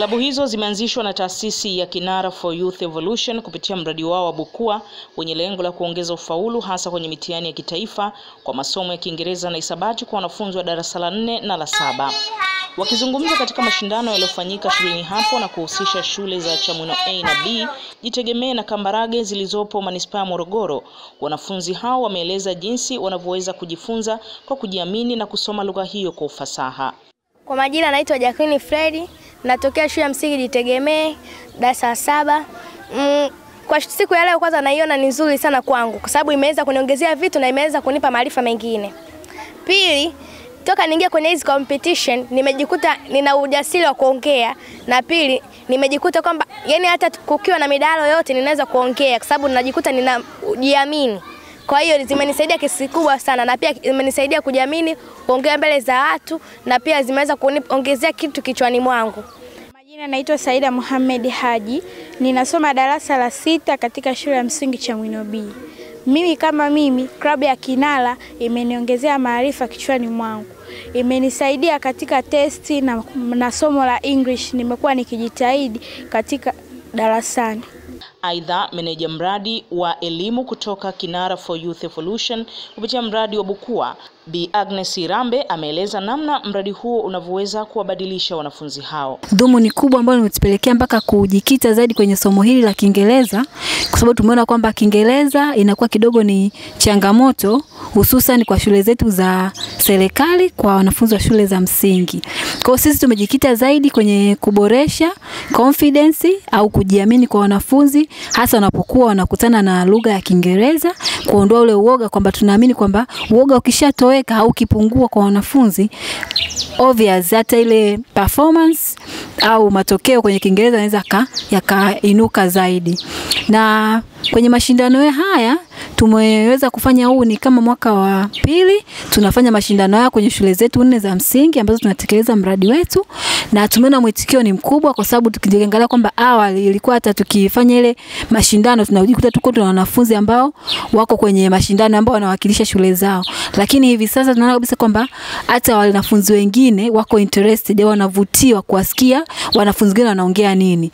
Klabu hizo zimeanzishwa na taasisi ya Kinara for Youth Evolution kupitia mradi wao wa Bukua wenye lengo la kuongeza ufaulu hasa kwenye mitihani ya kitaifa kwa masomo ya Kiingereza na hisabati kwa wanafunzi wa darasa la nne na la saba. Wakizungumza katika mashindano yaliyofanyika shuleni hapo na kuhusisha shule za Chamwino A na B, Jitegemee na Kambarage zilizopo manispaa ya Morogoro, wanafunzi hao wameeleza jinsi wanavyoweza kujifunza kwa kujiamini na kusoma lugha hiyo kwa ufasaha. Kwa majina anaitwa Jacqueline Fredi, natokea shule ya msingi Jitegemee darasa la saba. Mm, kwa siku ya leo kwanza naiona ni nzuri sana kwangu kwa sababu imeweza kuniongezea vitu na imeweza kunipa maarifa mengine. Pili, toka niingia kwenye hizi competition nimejikuta nina ujasiri wa kuongea, na pili nimejikuta kwamba yani hata kukiwa na midahalo yote ninaweza kuongea kwa sababu najikuta ninajiamini. Kwa hiyo zimenisaidia kiasi kubwa sana, na pia zimenisaidia kujiamini, kuongea mbele za watu, na pia zimeweza kuniongezea kitu kichwani mwangu. Majina naitwa Saida Muhammad Haji, ninasoma darasa la sita katika shule ya msingi Chamwino B. Mimi kama mimi, klabu ya Kinara imeniongezea maarifa kichwani mwangu, imenisaidia katika testi na, na somo la English nimekuwa nikijitahidi katika darasani. Aidha, meneja mradi wa elimu kutoka Kinara for Youth Evolution kupitia mradi wa Bukua Bi Agnes Irambe ameeleza namna mradi huo unavyoweza kuwabadilisha wanafunzi hao. Dhumuni kubwa ambayo imetupelekea mpaka kujikita zaidi kwenye somo hili la Kiingereza, kwa sababu tumeona kwamba Kiingereza inakuwa kidogo ni changamoto, hususan kwa shule zetu za serikali, kwa wanafunzi wa shule za msingi. Kwa sisi tumejikita zaidi kwenye kuboresha confidence au kujiamini kwa wanafunzi, hasa wanapokuwa wanakutana na lugha ya Kiingereza, kuondoa ule uoga, kwamba tunaamini kwamba uoga ukishatoweka au ukipungua kwa wanafunzi obvious hata ile performance au matokeo kwenye Kiingereza yanaweza yakainuka zaidi. Na kwenye mashindano haya tumeweza kufanya, huu ni kama mwaka wa pili. Tunafanya mashindano haya kwenye shule zetu nne za msingi ambazo tunatekeleza mradi wetu, na tumeona mwitikio ni mkubwa, kwa sababu tukiangalia kwamba awali ilikuwa hata tukifanya ile mashindano tunajikuta tuko tuna wanafunzi ambao wako kwenye mashindano ambao wanawakilisha shule zao, lakini hivi sasa tunaona kabisa kwamba hata wanafunzi wengine wako interested, wanavutiwa kuwasikia wanafunzi wengine wanaongea nini.